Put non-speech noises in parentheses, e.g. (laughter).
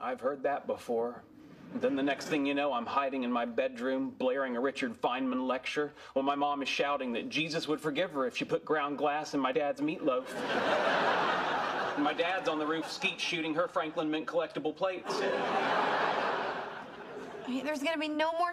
I've heard that before. Then the next thing you know, I'm hiding in my bedroom, blaring a Richard Feynman lecture, while my mom is shouting that Jesus would forgive her if she put ground glass in my dad's meatloaf. (laughs) My dad's on the roof skeet shooting her Franklin Mint collectible plates. There's gonna be no more